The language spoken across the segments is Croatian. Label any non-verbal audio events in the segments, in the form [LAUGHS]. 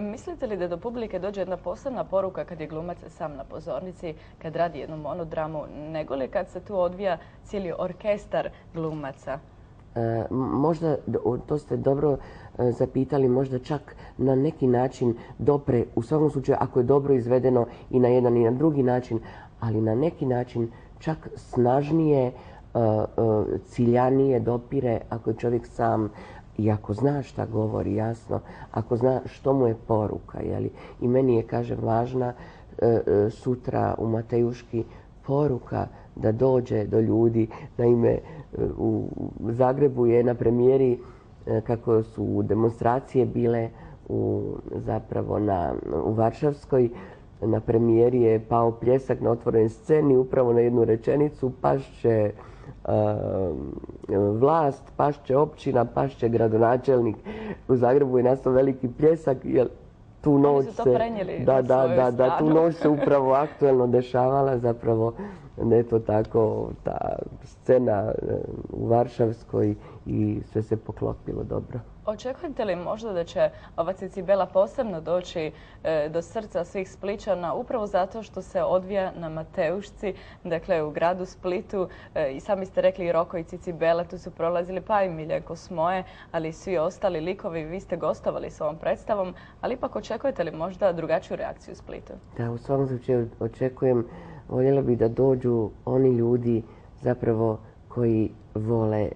Mislite li da do publike dođe jedna posebna poruka kad je glumac sam na pozornici, kad radi jednu monodramu, nego li kad se tu odvija cijeli orkestar glumaca? E, možda, to ste dobro e, zapitali, možda čak na neki način dopre, u svakom slučaju ako je dobro izvedeno i na jedan i na drugi način, ali na neki način čak snažnije, e, ciljanije dopire ako je čovjek sam i ako zna šta govori jasno, ako zna što mu je poruka. Jeli? I meni je, kažem, važna sutra u Matejuški poruka da dođe do ljudi. Naime, u Zagrebu je na premijeri e, kako su demonstracije bile u, zapravo na, u Varšavskoj. Na premijeri je pao pljesak na otvorenoj sceni upravo na jednu rečenicu pašće e, vlast, pašće općina, pašće gradonačelnik. U Zagrebu je nastao veliki pljesak jer tu noć se... Da, da, da, da, tu noć se upravo aktuelno dešavala zapravo neto tako ta scena e, u Varšavskoj i sve se poklopilo dobro. Očekujete li možda da će ova Cicibela posebno doći e, do srca svih Spličana upravo zato što se odvija na Mateušci, dakle u gradu Splitu e, i sami ste rekli i Roko i Cicibela, tu su prolazili pa i Miljenko Smoje, ali i svi ostali likovi, vi ste gostovali s ovom predstavom, ali ipak očekujete li možda drugačiju reakciju u Splitu? Da, u svom slučaju očekujem voljela bi da dođu oni ljudi zapravo koji vole e,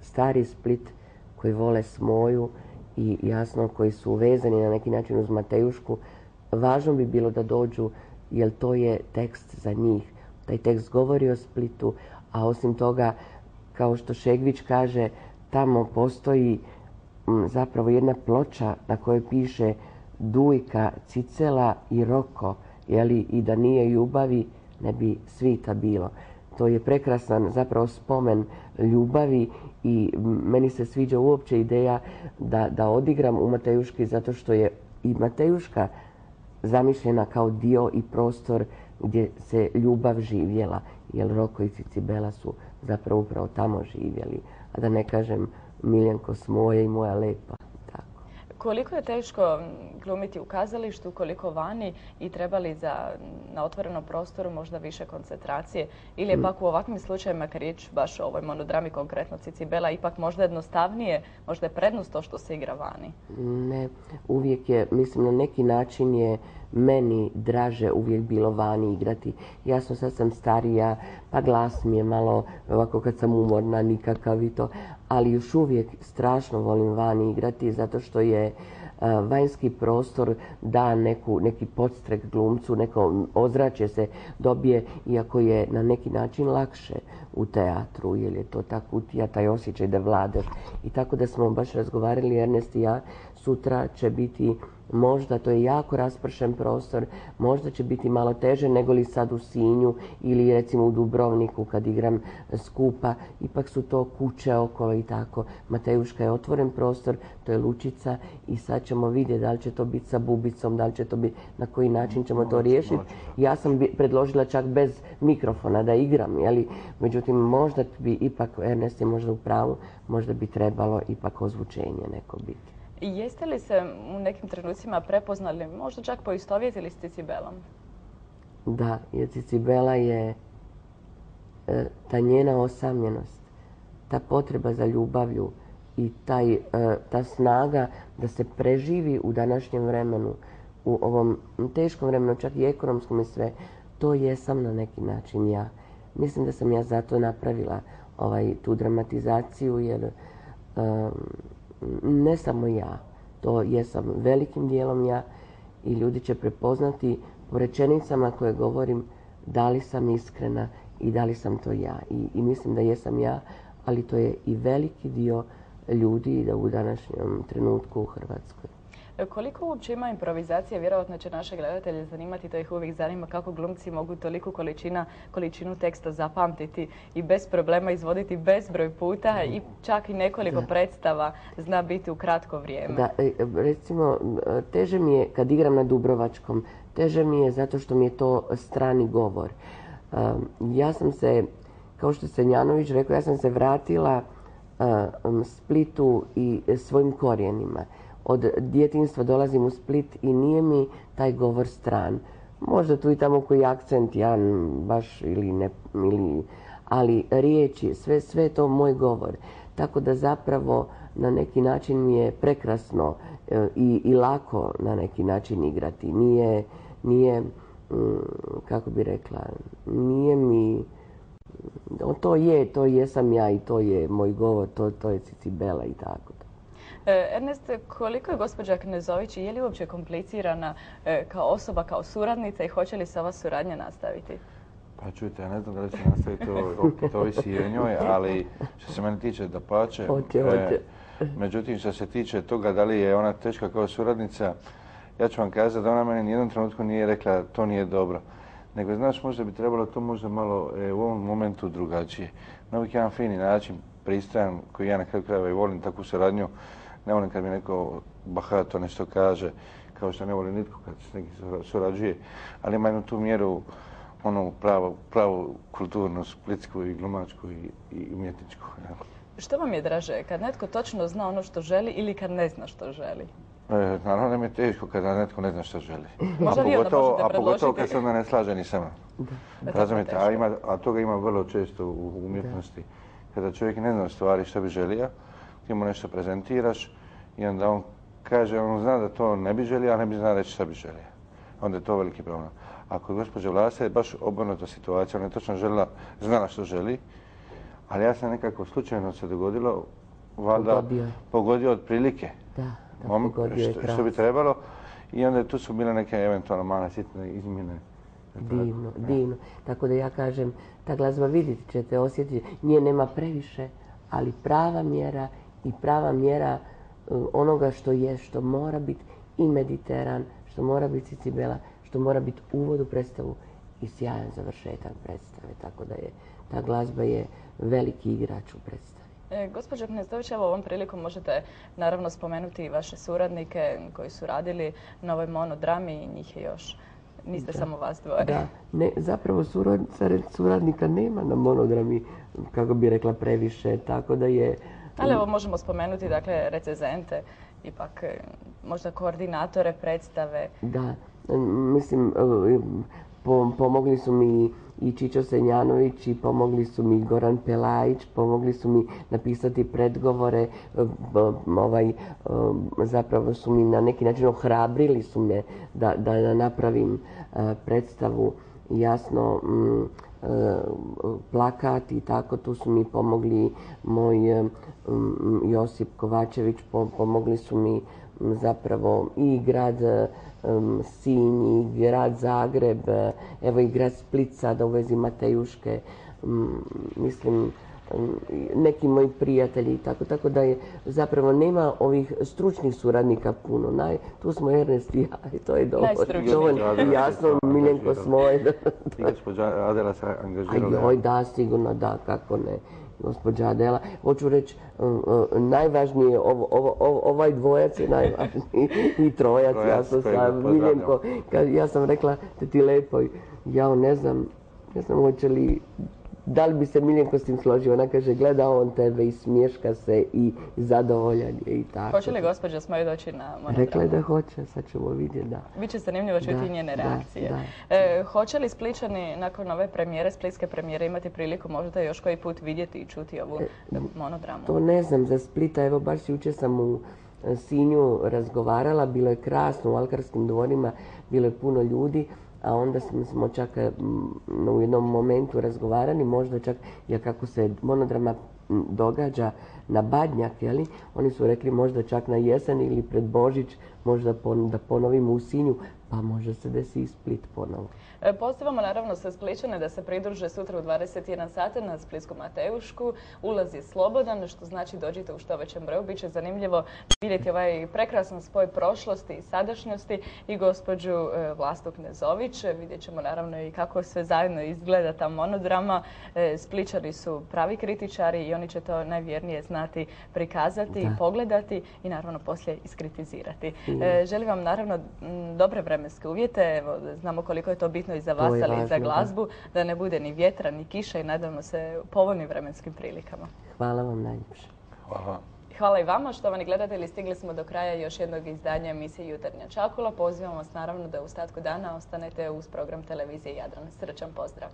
stari Split, koji vole Smoju i jasno koji su vezani na neki način uz Matejušku. Važno bi bilo da dođu jer to je tekst za njih. Taj tekst govori o Splitu, a osim toga, kao što Šegvić kaže, tamo postoji zapravo jedna ploča na kojoj piše Dujka, Cicela i Roko jeli, i da nije ljubavi ne bi svita bilo. To je prekrasan zapravo spomen ljubavi i meni se sviđa uopće ideja da, da odigram u Matejuški zato što je i Matejuška zamišljena kao dio i prostor gdje se ljubav živjela. Jer Roko i Cicibela su zapravo upravo tamo živjeli. A da ne kažem Miljenko Smoje i moja lepa. Koliko je teško glumiti u kazalištu, koliko vani i trebali za, na otvorenom prostoru možda više koncentracije? Ili je mm. pak u ovakvim slučajevima, kad riječ baš o ovoj monodrami, konkretno Cicibela, ipak možda jednostavnije, možda je prednost to što se igra vani? Ne, uvijek je, mislim, na neki način je meni draže uvijek bilo vani igrati. Jasno, sad sam starija, pa glas mi je malo, ovako kad sam umorna, nikakav i to, ali još uvijek strašno volim vani igrati zato što je e, vanjski prostor da neku, neki podstrek glumcu, neko ozračje se dobije, iako je na neki način lakše u teatru, jer je to ta kutija, taj osjećaj da vladaš. I tako da smo baš razgovarali, Ernest i ja, sutra će biti Možda to je jako raspršen prostor, možda će biti malo teže nego li sad u Sinju ili recimo u Dubrovniku kad igram skupa. Ipak su to kuće okolo i tako. Matejuška je otvoren prostor, to je Lučica i sad ćemo vidjeti da li će to biti sa bubicom, da li će to biti, na koji način ćemo to riješiti. Ja sam predložila čak bez mikrofona da igram, jeli? međutim možda bi ipak, Ernest je možda u pravu, možda bi trebalo ipak ozvučenje neko biti. Jeste li se u nekim trenucima prepoznali, možda čak poistovjetili s Cicibelom? Da, jer Cicibela je e, ta njena osamljenost, ta potreba za ljubavlju i taj, e, ta snaga da se preživi u današnjem vremenu, u ovom teškom vremenu, čak i ekonomskom i sve, to jesam na neki način ja. Mislim da sam ja zato napravila ovaj, tu dramatizaciju jer ne samo ja, to jesam velikim dijelom ja i ljudi će prepoznati u rečenicama koje govorim da li sam iskrena i da li sam to ja. I, i mislim da jesam ja, ali to je i veliki dio ljudi da u današnjem trenutku u Hrvatskoj. Koliko uopće ima improvizacije, vjerojatno će naše gledatelje zanimati, to ih uvijek zanima kako glumci mogu toliku količina, količinu teksta zapamtiti i bez problema izvoditi bezbroj puta i čak i nekoliko predstava zna biti u kratko vrijeme. Da, e, recimo, teže mi je kad igram na Dubrovačkom, teže mi je zato što mi je to strani govor. Ja sam se, kao što se Njanović rekao, ja sam se vratila Splitu i svojim korijenima od djetinstva dolazim u Split i nije mi taj govor stran. Možda tu i tamo koji akcent, ja baš ili ne, ili, ali riječi, sve, sve je to moj govor. Tako da zapravo na neki način mi je prekrasno e, i, i lako na neki način igrati. Nije, nije mm, kako bi rekla, nije mi, to je, to jesam ja i to je moj govor, to, to je Cicibela i tako. E, Ernest, koliko je gospođa Knezović i je li uopće komplicirana e, kao osoba, kao suradnica i hoće li se ova suradnja nastaviti? Pa čujte, ja ne znam da li će nastaviti, to ovisi i o njoj, ali što se mene tiče da pače. E, međutim, što se tiče toga da li je ona teška kao suradnica, ja ću vam kazati da ona meni nijednom trenutku nije rekla to nije dobro. Nego, znaš, možda bi trebalo to možda malo u ovom momentu drugačije. Na uvijek jedan fini način, pristojan, koji ja na kraju krajeva i volim takvu suradnju, ne volim kad mi neko bahato nešto kaže, kao što ne volim nitko kad se neki surađuje, ali ima jednu tu mjeru onu pravu, pravu kulturnu, splitsku i glumačku i, i umjetničku. Što vam je draže, kad netko točno zna ono što želi ili kad ne zna što želi? E, naravno da mi je teško kada netko ne zna što želi. [LAUGHS] Možda a pogotovo, a pogotovo kad se onda ne slaže ni sama. Razumite, a, ima, a toga ima vrlo često u umjetnosti. Kada čovjek ne zna stvari što bi želio, ti mu nešto prezentiraš i onda on kaže, on zna da to ne bi želio, a ne bi zna reći šta bi želio. Onda je to veliki problem. Ako gospođa Vlasa je baš obrnuta situacija, ona je točno želila, znala što želi, ali ja sam nekako slučajno se dogodilo, valjda pogodio, pogodio od prilike. Da, da Mom, pogodio što, što bi trebalo. I onda tu su bile neke eventualno male sitne izmjene. Divno, divno. Tako da ja kažem, ta glazba vidite ćete osjetiti, nje nema previše, ali prava mjera i prava mjera e, onoga što je, što mora biti i Mediteran, što mora biti Sicibela, što mora biti uvod u predstavu i sjajan završetak predstave. Tako da je, ta glazba je veliki igrač u predstavi. E, gospođo Knezdović, evo ovom prilikom možete naravno spomenuti vaše suradnike koji su radili na ovoj monodrami i njih je još Niste samo vas dvoje. Da, ne, zapravo suradnika nema na monodrami, kako bi rekla, previše, tako da je... Ali evo možemo spomenuti, dakle, recezente, ipak e, možda koordinatore predstave. Da, mislim, e, pomogli su mi i Čičo Senjanović i pomogli su mi Goran Pelajić, pomogli su mi napisati predgovore, e, ovaj, zapravo su mi na neki način ohrabrili su me da, da napravim predstavu jasno plakat i tako, tu su mi pomogli moj Josip Kovačević, pomogli su mi zapravo i grad Sinj i grad Zagreb, evo i grad Split sada u vezi Matejuške, mislim, neki moji prijatelji i tako, tako da je zapravo nema ovih stručnih suradnika puno. Naj, tu smo Ernest i ja i to je dovoljno. Jasno, Miljenko svoje. I gospođa Adela se angažirala. Aj, da, sigurno da, kako ne gospođa Adela. Hoću reći, e, e, najvažnije, ovo, ovo, ovaj dvojac je najvažniji [LAUGHS] i trojac, ja sam sa Miljenko, ja sam rekla te ti lepo, ja ne znam, ne znam hoće li da li bi se Miljenko s tim složio? Ona kaže, gleda on tebe i smješka se i zadovoljan je i tako. Hoće li gospođa Smoj doći na monodramu? Rekla je da hoće, sad ćemo vidjeti, da. Biće zanimljivo čuti njene reakcije. E, hoće li Spličani nakon ove premijere, splitske premijere, imati priliku možda još koji put vidjeti i čuti ovu e, monodramu? To ne znam, za Splita, evo baš jučer sam u e, Sinju razgovarala, bilo je krasno u Alkarskim dvorima, bilo je puno ljudi, a onda smo čak u jednom momentu razgovarali, možda čak jer kako se monodrama događa na Badnjak, jeli? oni su rekli možda čak na jesen ili pred Božić, možda da ponovimo u Sinju, pa možda se desi i Split ponovo. E, pozivamo naravno sve Spličane da se pridruže sutra u 21 sata na Splitsku Matejušku. Ulaz je slobodan, što znači dođite u što većem broju. Biće zanimljivo vidjeti ovaj prekrasan spoj prošlosti i sadašnjosti i gospođu e, Vlastu Knezović. Vidjet ćemo naravno i kako sve zajedno izgleda ta monodrama. E, Spličari su pravi kritičari i oni će to najvjernije znati prikazati i pogledati i naravno poslije iskritizirati. Želim vam naravno dobre vremenske uvjete. znamo koliko je to bitno i za vas, ali i za glazbu, da. ne bude ni vjetra, ni kiša i nadamo se povoljnim vremenskim prilikama. Hvala vam najljepše. Hvala. Hvala i vama, štovani gledatelji. Stigli smo do kraja još jednog izdanja emisije Jutarnja Čakula. Pozivam vas naravno da u statku dana ostanete uz program televizije Jadran. Srčan pozdrav!